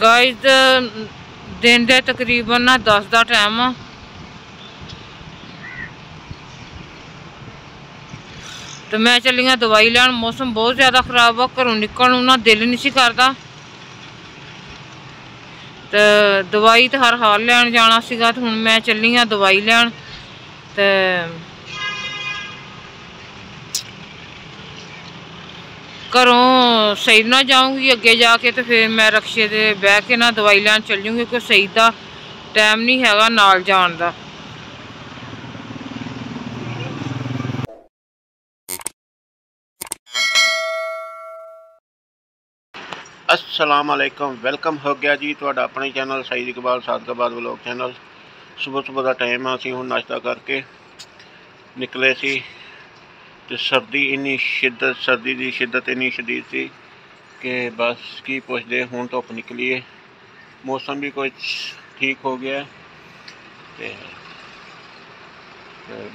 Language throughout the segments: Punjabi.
ਗਾਇਜ਼ ਦਿਨ ਦੇ ਤਕਰੀਬਨ ਨਾ 10 ਦਾ ਟਾਈਮ ਆ ਤੇ ਮੈਂ ਚੱਲੀਆਂ ਦਵਾਈ ਲੈਣ ਮੌਸਮ ਬਹੁਤ ਜ਼ਿਆਦਾ ਖਰਾਬ ਆ ਘਰੋਂ ਨਿਕਲਣ ਨੂੰ ਨਾ ਦਿਲ ਨਹੀਂ ਸੀ ਕਰਦਾ ਤੇ ਦਵਾਈ ਤਾਂ ਹਰ ਹਾਲ ਲੈਣ ਜਾਣਾ ਸੀਗਾ ਤੇ ਹੁਣ ਮੈਂ ਚੱਲੀ ਆ ਦਵਾਈ ਲੈਣ ਤੇ ਘਰੋਂ ਸਹੀ ਨਾਲ ਜਾਊਂਗੀ, ਅੱਗੇ ਜਾ ਕੇ ਤੇ ਫਿਰ ਮੈਂ ਰਕਸ਼ੇ ਤੇ ਬਹਿ ਕੇ ਨਾ ਦਵਾਈ ਲੈਣ ਚੱਲ ਜੂੰਗੀ ਕੋਈ ਸਹੀ ਦਾ ਟਾਈਮ ਨਹੀਂ ਹੈਗਾ ਨਾਲ ਜਾਣ ਦਾ। ਅਸਲਾਮ ਅਲੈਕਮ ਵੈਲਕਮ ਹੋ ਗਿਆ ਜੀ ਤੁਹਾਡਾ ਆਪਣੇ channel Saeed Iqbal Sadiqabad vlog channel. ਸਵੇਰ ਸਵੇਰ ਦਾ ਟਾਈਮ ਆ, ਅਸੀਂ ਹੁਣ ਨਾਸ਼ਤਾ ਕਰਕੇ ਨਿਕਲੇ ਸੀ। ਤੇ ਸਰਦੀ ਇੰਨੀ ਸ਼ਿੱਦਤ, ਸਰਦੀ ਦੀ ਸ਼ਿੱਦਤ ਇੰਨੀ ਸ਼ਦੀਦ ਸੀ ਕਿ ਬਸ ਕੀ ਪੁੱਛਦੇ, ਹੁਣ ਧੁੱਪ ਨਿਕਲੀ ਹੈ ਮੌਸਮ ਵੀ ਕੁਝ ਠੀਕ ਹੋ ਗਿਆ ਤੇ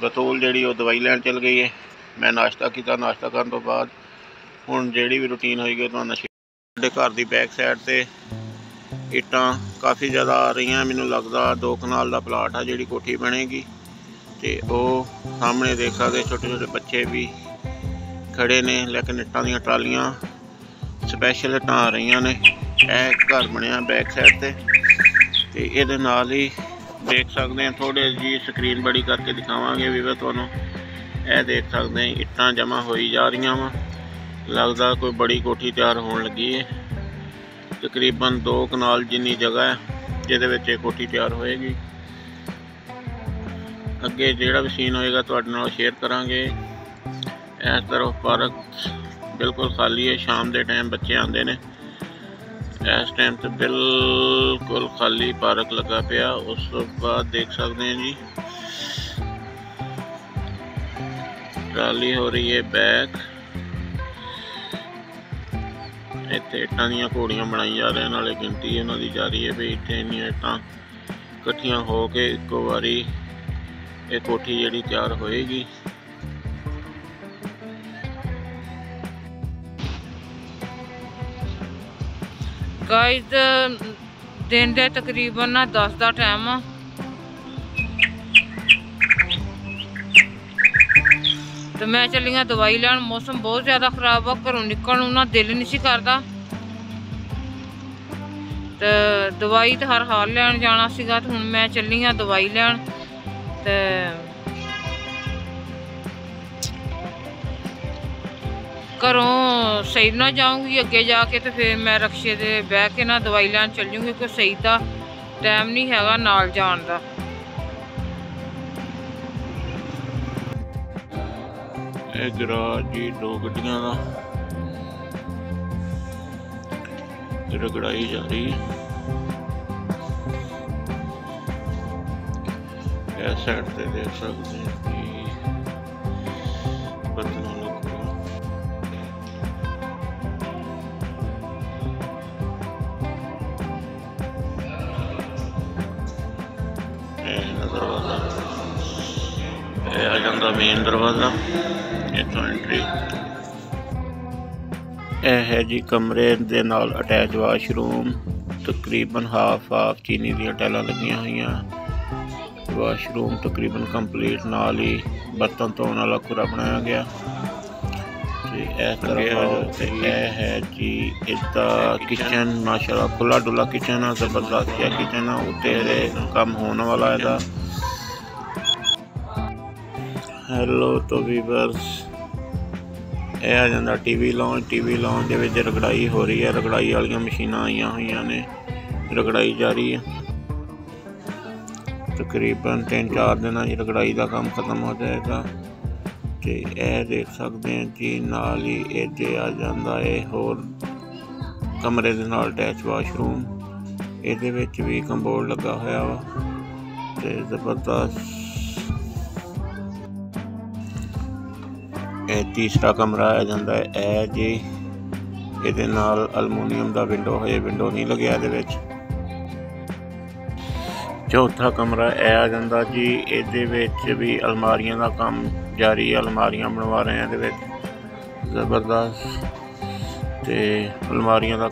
ਬਤੌਲ ਜਿਹੜੀ ਉਹ ਦਵਾਈ ਲੈਣ ਚਲ ਗਈ ਹੈ ਮੈਂ ਨਾਸ਼ਤਾ ਕੀਤਾ, ਨਾਸ਼ਤਾ ਕਰਨ ਤੋਂ ਬਾਅਦ ਹੁਣ ਜਿਹੜੀ ਵੀ ਰੁਟੀਨ ਹੋਏਗੀ ਉਹ ਤੁਹਾਨੂੰ ਸਾਡੇ ਘਰ ਦੀ ਬੈਕ ਸਾਈਡ ਤੇ ਇੱਟਾਂ ਕਾਫੀ ਜ਼ਿਆਦਾ ਆ ਰਹੀਆਂ, ਮੈਨੂੰ ਲੱਗਦਾ ਦੋ ਕਨਾਲ ਦਾ ਪਲਾਟ ਆ ਜਿਹੜੀ ਕੋਠੀ ਬਣੇਗੀ। ਤੇ ਉਹ ਸਾਹਮਣੇ ਦੇਖ ਸਕਦੇ ਛੋਟੇ ਛੋਟੇ ਬੱਚੇ ਵੀ ਖੜੇ ਨੇ, ਲੇਕਿਨ ਇੱਟਾਂ ਦੀਆਂ ਟਰਾਲੀਆਂ ਸਪੈਸ਼ਲ ਇੱਟਾਂ ਆ ਰਹੀਆਂ ਨੇ। ਇਹ ਘਰ ਬਣਿਆ ਬੈਕ ਸਾਈਡ ਤੇ। ਤੇ ਇਹਦੇ ਨਾਲ ਹੀ ਦੇਖ ਸਕਦੇ ਆ ਥੋੜੇ ਜੀ ਸਕਰੀਨ ਬੜੀ ਕਰਕੇ ਦਿਖਾਵਾਂਗੇ ਵੀ ਤੁਹਾਨੂੰ। ਇਹ ਦੇਖ ਸਕਦੇ ਆ ਇੱਟਾਂ ਜਮਾ ਹੋਈ ਜਾ ਰਹੀਆਂ ਵਾ। ਲੱਗਦਾ ਕੋਈ ਬੜੀ ਕੋਠੀ ਤਿਆਰ ਹੋਣ ਲੱਗੀ ਹੈ ਤਕਰੀਬਨ 2 ਕਨਾਲ ਜਿੰਨੀ ਜਗ੍ਹਾ ਹੈ, ਜਿਹਦੇ ਵਿੱਚ ਇਹ ਕੋਠੀ ਤਿਆਰ ਹੋਏਗੀ। ਅੱਗੇ ਜਿਹੜਾ ਵੀ ਸੀਨ ਹੋਏਗਾ ਤੁਹਾਡੇ ਨਾਲ ਸ਼ੇਅਰ ਕਰਾਂਗੇ। ਇਸ ਤਰਫ ਪਾਰਕ ਬਿਲਕੁਲ ਖਾਲੀ ਹੈ, ਸ਼ਾਮ ਦੇ ਟਾਈਮ ਬੱਚੇ ਆਉਂਦੇ ਨੇ। ਇਸ ਟਾਈਮ ਤੇ ਬਿਲਕੁਲ ਖਾਲੀ ਪਾਰਕ ਲੱਗਾ ਪਿਆ। ਉਸ ਤੋਂ ਬਾਅਦ ਦੇਖ ਸਕਦੇ ਹਾਂ ਜੀ। ਟਰਾਲੀ ਹੋ ਰਹੀ ਹੈ ਬੈਕ ਇੱਥੇ ਇੱਟਾਂ ਦੀਆਂ ਘੋੜੀਆਂ ਬਣਾਈ ਜਾ ਰਹੇ ਨਾਲੇ ਗਿਣਤੀ ਉਹਨਾਂ ਦੀ ਜਾਰੀ ਹੈ ਵੀ ਇੱਥੇ ਇੰਨੀਆਂ ਇੱਟਾਂ ਇਕੱਠੀਆਂ ਹੋ ਕੇ ਇੱਕੋ ਵਾਰੀ ਇਹ ਕੋਠੀ ਜਿਹੜੀ ਤਿਆਰ ਹੋਏਗੀ। ਗਾਇਜ਼ ਦਿਨ ਦੇ ਤਕਰੀਬਨ ਨਾ 10 ਦਾ ਟਾਈਮ ਆ। ਤੇ ਮੈਂ ਚੱਲੀਆਂ ਦਵਾਈ ਲੈਣ। ਮੌਸਮ ਬਹੁਤ ਜ਼ਿਆਦਾ ਖਰਾਬ ਆ। ਘਰੋਂ ਨਿਕਲਣ ਨੂੰ ਨਾ ਦਿਲ ਨਹੀਂ ਸੀ ਕਰਦਾ। ਤੇ ਦਵਾਈ ਤੇ ਹਰ ਹਾਲ ਲੈਣ ਜਾਣਾ ਸੀਗਾ। ਤੇ ਹੁਣ ਮੈਂ ਚੱਲੀ ਆ ਦਵਾਈ ਲੈਣ। ਘਰੋਂ ਸਹੀ ਨਾ ਜਾਊਂਗੀ, ਅੱਗੇ ਜਾ ਕੇ ਤੇ ਫਿਰ ਮੈਂ ਰਕਸ਼ੇ ਤੇ ਬਹਿ ਕੇ ਨਾ ਦਵਾਈ ਲੈਣ ਚੱਲ ਜੂੰਗੀ ਕੋਈ ਸਹੀ ਦਾ ਟਾਈਮ ਨਹੀਂ ਹੈਗਾ ਨਾਲ ਜਾਣ ਦਾ। ਇਹ ਗਰਾਜ ਜੀ, ਦੋ ਗੱਡੀਆਂ ਦਾ। ਰਗੜਾਈ ਜਾ ਰਹੀ। ਹੈ ਇਹ ਸਾਈਡ ਤੇ ਦੇਖ ਸਕਦੇ ਹਾਂ ਕਿ ਬਦਲਣ ਲੱਗਾ ਇਹ ਦਰਵਾਜ਼ਾ। ਇਹ ਆ ਜਾਂਦਾ ਮੇਨ ਦਰਵਾਜ਼ਾ। ਇੱਥੋਂ ਐਂਟਰੀ ਇਹ ਹੈ ਜੀ ਕਮਰੇ ਦੇ ਨਾਲ ਅਟੈਚ ਵਾਸ਼ਰੂਮ ਤਕਰੀਬਨ ਹਾਫ ਹਾਫ ਚੀਨੀ ਦੀਆਂ ਟੈਲਾਂ ਲੱਗੀਆਂ ਹੋਈਆਂ। ਵਾਸ਼ਰੂਮ ਤਕਰੀਬਨ ਕੰਪਲੀਟ ਨਾਲ ਹੀ ਬਰਤਨ ਧੋਣ ਵਾਲਾ ਖੁਰਾ ਬਣਾਇਆ ਗਿਆ। ਤੇ ਇਹ ਤਰ੍ਹਾਂ ਤੇ ਇਹ ਹੈ ਜੀ ਇਹਦਾ ਕਿਚਨ ਮਾਸ਼ਾਅੱਲਾ ਖੁੱਲਾ ਡੁੱਲਾ ਕਿਚਨ ਆ ਜ਼ਬਰਦਸਤ ਜਿਹਾ ਕਿਚਨ ਆ ਉੱਤੇ ਇਹਦੇ ਕੰਮ ਹੋਣ ਵਾਲਾ ਇਹਦਾ। ਹੈਲੋ ਤੋਂ ਵੀਵਰਸ ਇਹ ਆ ਜਾਂਦਾ ਟੀਵੀ ਲਾਉਣ ਟੀਵੀ ਲਾਉਣ ਦੇ ਵਿੱਚ ਰਗੜਾਈ ਹੋ ਰਹੀ ਹੈ ਰਗੜਾਈ ਵਾਲੀਆਂ ਮਸ਼ੀਨਾਂ ਆਈਆਂ ਹੋਈਆਂ ਨੇ ਰਗੜਾਈ ਜਾਰੀ ਹੈ। ਤਕਰੀਬਨ 3-4 ਦਿਨਾਂ 'ਚ ਰਗੜਾਈ ਦਾ ਕੰਮ ਖਤਮ ਹੋ ਜਾਏਗਾ ਤੇ ਇਹ ਦੇਖ ਸਕਦੇ ਹਾਂ ਜੀ ਨਾਲ ਹੀ ਇਹਦੇ ਆ ਜਾਂਦਾ ਹੈ ਹੋਰ ਕਮਰੇ ਦੇ ਨਾਲ ਅਟੈਚ ਵਾਸ਼ਰੂਮ ਇਹਦੇ ਵਿੱਚ ਵੀ ਕੰਬੋਰਡ ਲੱਗਾ ਹੋਇਆ ਵਾ ਤੇ ਜ਼ਬਰਦਸਤ ਇਹ ਤੀਸਰਾ ਕਮਰਾ ਆ ਜਾਂਦਾ ਹੈ। ਇਹ ਜੀ ਇਹਦੇ ਨਾਲ ਅਲਮੂਨੀਅਮ ਦਾ ਵਿੰਡੋ ਹੈ ਵਿੰਡੋ ਨਹੀਂ ਲੱਗਿਆ ਇਹਦੇ ਵਿੱਚ। ਚੌਥਾ ਕਮਰਾ ਇਹ ਆ ਜਾਂਦਾ ਜੀ ਇਹਦੇ ਵਿੱਚ ਵੀ ਅਲਮਾਰੀਆਂ ਦਾ ਕੰਮ ਜਾਰੀ ਅਲਮਾਰੀਆਂ ਬਣਵਾ ਰਹੇ ਆ ਇਹਦੇ ਵਿੱਚ। ਜ਼ਬਰਦਸਤ। ਤੇ ਅਲਮਾਰੀਆਂ ਦਾ